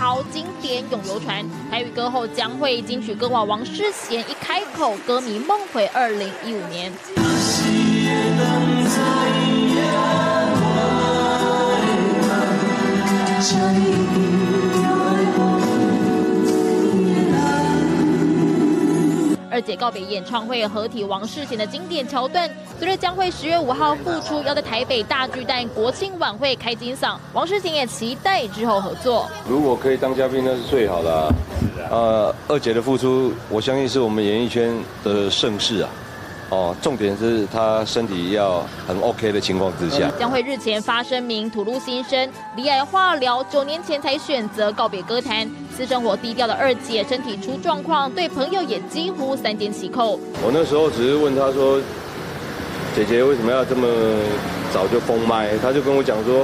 超经典永流传。台语歌后将会金曲歌王王世贤一开口，歌迷梦回二零一五年。二姐告别演唱会合体王世贤的经典桥段，随着将会十月五号复出，要在台北大巨蛋国庆晚会开金嗓，王世贤也期待之后合作。如果可以当嘉宾，那是最好的。呃，二姐的付出，我相信是我们演艺圈的盛世啊。哦，重点是他身体要很 OK 的情况之下，将会日前发声明吐露心声，离癌化疗，九年前才选择告别歌坛，私生活低调的二姐身体出状况，对朋友也几乎三缄其口。我那时候只是问他说，姐姐为什么要这么早就封麦？他就跟我讲说，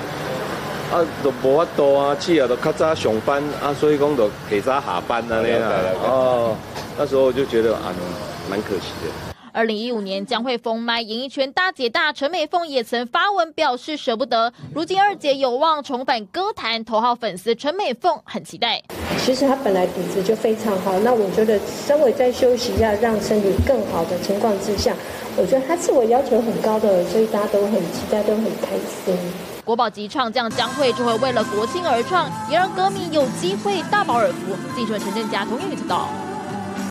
啊，都无法度啊，起啊都较早上班啊，所以讲都给早下班啊那样。哦，那时候我就觉得啊，蛮可惜的。二零一五年将会封麦，演艺圈大姐大陈美凤也曾发文表示舍不得。如今二姐有望重返歌坛，头号粉丝陈美凤很期待。其实她本来底子就非常好，那我觉得稍微再休息一下，让身体更好的情况之下，我觉得她自我要求很高的，所以大家都很期待，都很开心。国宝级唱将将会就会为了国庆而唱，也让歌迷有机会大饱耳福。记者陈振佳同意报道。